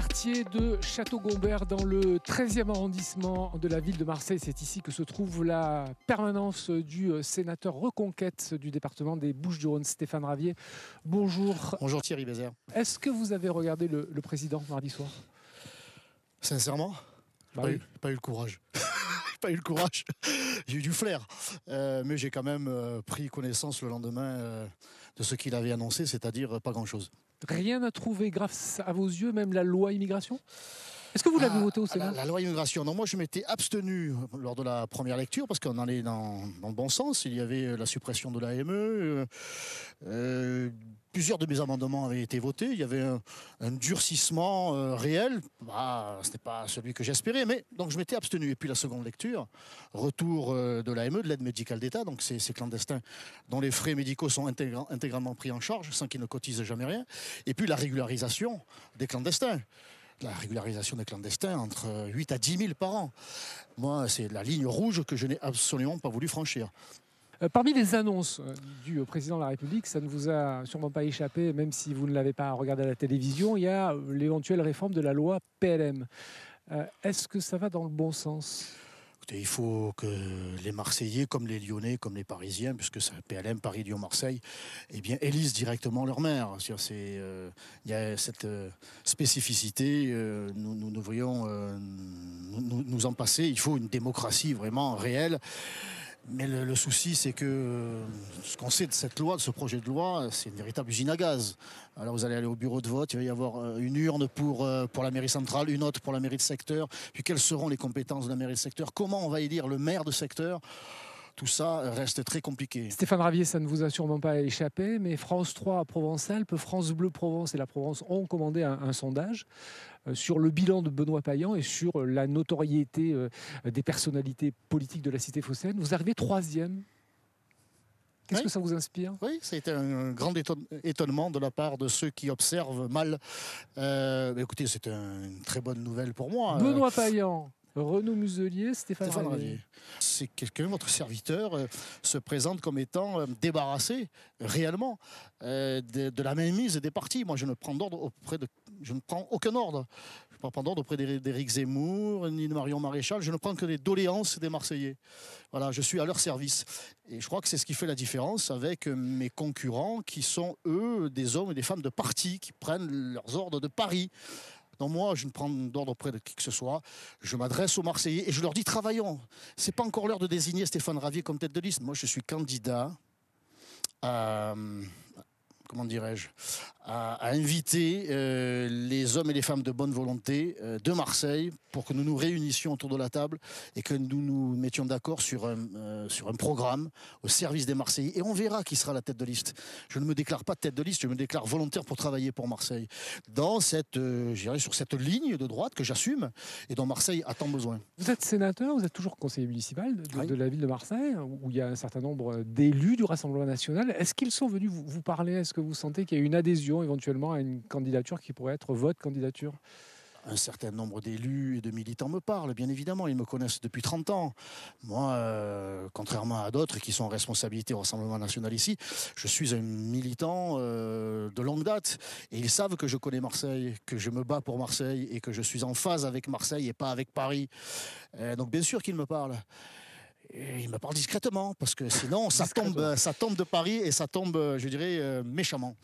quartier de Château-Gombert dans le 13e arrondissement de la ville de Marseille. C'est ici que se trouve la permanence du sénateur reconquête du département des Bouches-du-Rhône, Stéphane Ravier. Bonjour. Bonjour Thierry Bézère. Est-ce que vous avez regardé le, le président mardi soir? Sincèrement, Bah pas, oui. eu, pas eu le courage. pas eu le courage. J'ai eu du flair. Euh, mais j'ai quand même euh, pris connaissance le lendemain euh, de ce qu'il avait annoncé, c'est-à-dire euh, pas grand-chose. Rien à trouver grâce à vos yeux, même la loi immigration? Est-ce que vous l'avez Ah, voté au la, Sénat? la loi immigration. Non, moi, je m'étais abstenu lors de la première lecture parce qu'on allait dans, dans le bon sens. Il y avait la suppression de l'AME. euh, euh, plusieurs de mes amendements avaient été votés. Il y avait un, durcissement euh, réel. Bah, ce n'est pas celui que j'espérais, mais donc je m'étais abstenu. Et puis la seconde lecture, retour euh, de l'AME, de l'aide médicale d'État, donc ces clandestins dont les frais médicaux sont intégra- intégralement pris en charge sans qu'ils ne cotisent jamais rien. Et puis la régularisation des clandestins la régularisation des clandestins entre euh, 8 à 10 000 par an. Moi, c'est la ligne rouge que je n'ai absolument pas voulu franchir. Euh, Parmi les annonces euh, du président de la République, ça ne vous a sûrement pas échappé, même si vous ne l'avez pas regardé à la télévision, il y a euh, l'éventuelle réforme de la loi PLM. Est-ce que ça va dans le bon sens? Il faut que les Marseillais, comme les Lyonnais, comme les Parisiens, puisque c'est PLM, Paris, Lyon, Marseille, eh bien, élisent directement leur maire. Il y a cette spécificité, nous, devrions nous en passer. Il faut une démocratie vraiment réelle. Mais le, souci, c'est que euh, ce qu'on sait de cette loi, de ce projet de loi, c'est une véritable usine à gaz. Alors vous allez aller au bureau de vote, il va y avoir euh, une urne pour, euh, pour la mairie centrale, une autre pour la mairie de secteur. Puis quelles seront les compétences de la mairie de secteur? Comment on va élire le maire de secteur? Tout ça reste très compliqué. Stéphane Ravier, ça ne vous a sûrement pas échappé, mais France 3 à Provence-Alpes, France Bleu Provence et la Provence ont commandé un, un sondage euh, sur le bilan de Benoît Payan et sur euh, la notoriété euh, des personnalités politiques de la cité phocéenne. Vous arrivez troisième. Qu'est-ce Oui. que ça vous inspire? Oui, ça a été un grand éton- étonnement de la part de ceux qui observent mal. Euh, écoutez, c'est un- une très bonne nouvelle pour moi. Benoît Payan, Renaud Muselier, Stéphane, Stéphane Ravier. C'est quelqu'un, votre serviteur, euh, se présente comme étant euh, débarrassé réellement euh, de, de la mainmise des partis. Moi, je ne prends d'ordre auprès de, je ne prends aucun ordre. Je ne prends pas d'ordre auprès d'Éric Zemmour ni de Marion Maréchal. Je ne prends que des doléances des Marseillais. Voilà, je suis à leur service. Et je crois que c'est ce qui fait la différence avec mes concurrents, qui sont eux des hommes et des femmes de parti qui prennent leurs ordres de Paris. Donc moi, je ne prends d'ordre auprès de qui que ce soit. Je m'adresse aux Marseillais et je leur dis travaillons. C'est pas encore l'heure de désigner Stéphane Ravier comme tête de liste. Moi, je suis candidat à comment dirais-je à, à inviter euh, les hommes et les femmes de bonne volonté euh, de Marseille pour que nous nous réunissions autour de la table et que nous nous mettions d'accord sur un, euh, sur un programme au service des Marseillais. Et on verra qui sera la tête de liste. Je ne me déclare pas tête de liste, je me déclare volontaire pour travailler pour Marseille. Dans cette, sur cette ligne de droite que j'assume et dont Marseille a tant besoin. Vous êtes sénateur, vous êtes toujours conseiller municipal de, de- Oui. de la ville de Marseille, où il y a un certain nombre d'élus du Rassemblement national. Est-ce qu'ils sont venus vous, vous parler? Est-ce que vous sentez qu'il y a une adhésion éventuellement à une candidature qui pourrait être votre candidature un certain nombre d'élus et de militants me parlent, bien évidemment. Ils me connaissent depuis 30 ans. Moi, euh, contrairement à d'autres qui sont en responsabilité au Rassemblement national ici, je suis un militant euh, de longue date. Et ils savent que je connais Marseille, que je me bats pour Marseille et que je suis en phase avec Marseille et pas avec Paris. Euh, donc, bien sûr qu'ils me parlent. Et ils me parlent discrètement, parce que sinon, ça tombe, Discrètement. ça tombe de Paris et ça tombe, je dirais, méchamment.